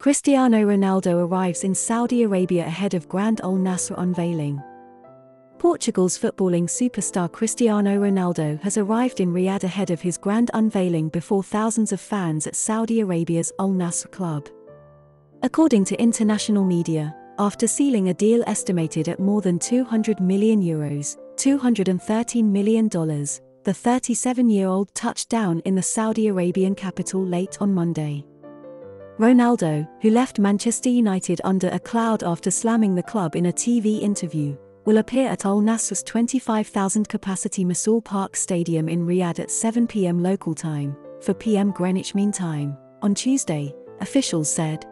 Cristiano Ronaldo arrives in Saudi Arabia ahead of Grand Al Nassr unveiling. Portugal's footballing superstar Cristiano Ronaldo has arrived in Riyadh ahead of his grand unveiling before thousands of fans at Saudi Arabia's Al Nassr club. According to international media, after sealing a deal estimated at more than 200 million euros, $213 million, the 37 year old touched down in the Saudi Arabian capital late on Monday. Ronaldo, who left Manchester United under a cloud after slamming the club in a TV interview, will appear at Al Nassr's 25,000 capacity Mrsool Park Stadium in Riyadh at 7 pm local time, 4 pm Greenwich Mean Time, on Tuesday, officials said.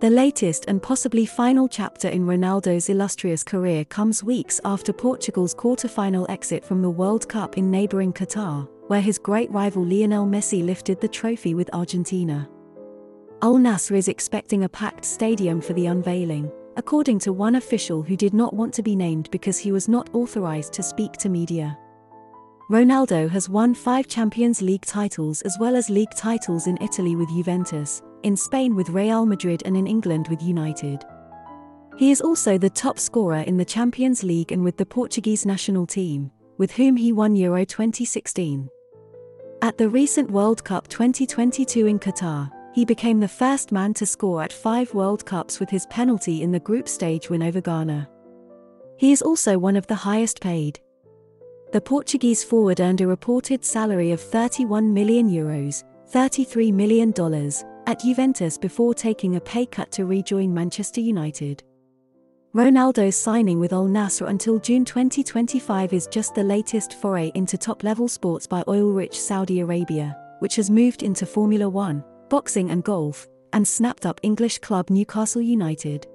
The latest and possibly final chapter in Ronaldo's illustrious career comes weeks after Portugal's quarter-final exit from the World Cup in neighbouring Qatar, where his great rival Lionel Messi lifted the trophy with Argentina. Al Nassr is expecting a packed stadium for the unveiling, according to one official who did not want to be named because he was not authorized to speak to media. Ronaldo has won five Champions League titles as well as league titles in Italy with Juventus, in Spain with Real Madrid and in England with United. He is also the top scorer in the Champions League and with the Portuguese national team, with whom he won Euro 2016. At the recent World Cup 2022 in Qatar, he became the first man to score at five World Cups with his penalty in the group stage win over Ghana. He is also one of the highest paid. The Portuguese forward earned a reported salary of 31 million euros, $33 million, at Juventus before taking a pay cut to rejoin Manchester United. Ronaldo's signing with Al Nassr until June 2025 is just the latest foray into top level sports by oil rich Saudi Arabia, which has moved into Formula One, boxing and golf, and snapped up English club Newcastle United.